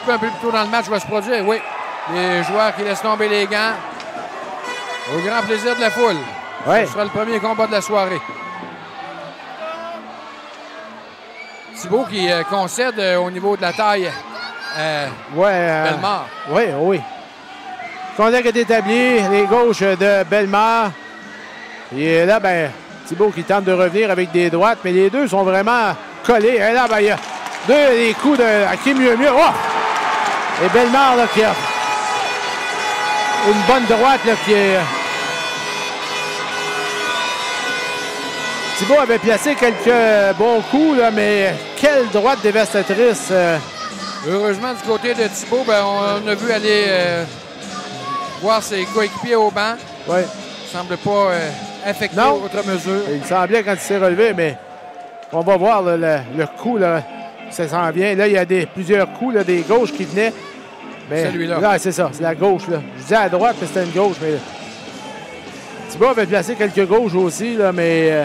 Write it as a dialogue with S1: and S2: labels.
S1: un peu plus tôt dans le match va se produire. Oui, les joueurs qui laissent tomber les gants. Au grand plaisir de la foule.
S2: Ouais.
S1: Ce sera le premier combat de la soirée. Thibault qui euh, concède euh, au niveau de la taille. Euh,
S2: Ouais. euh,
S1: Bellemare.
S2: Oui, oui. Contact est établi, les gauches de Bellemare. Et là, ben, Thibault qui tente de revenir avec des droites, mais les deux sont vraiment collés. Et là, ben, il y a deux les coups de Hakim mieux mieux. Oh! Et Bellemare, là, qui a une bonne droite, là, qui est. Thibault avait placé quelques bons coups, là, mais quelle droite dévastatrice. euh,
S1: Heureusement, du côté de Thibault, ben, on a vu aller euh, voir ses coéquipiers au banc.
S2: ouais.
S1: Il semble pas euh, affecté
S2: Non.
S1: outre mesure.
S2: Il semblait quand il s'est relevé, mais on va voir là, le, le coup. Là, ça s'en vient. Là, il y a des, plusieurs coups, là, des gauches qui venaient.
S1: Celui-là.
S2: c'est ça, c'est la gauche. Là. Je disais à droite, mais c'était une gauche. Mais Thibault avait placé quelques gauches aussi, là, mais euh,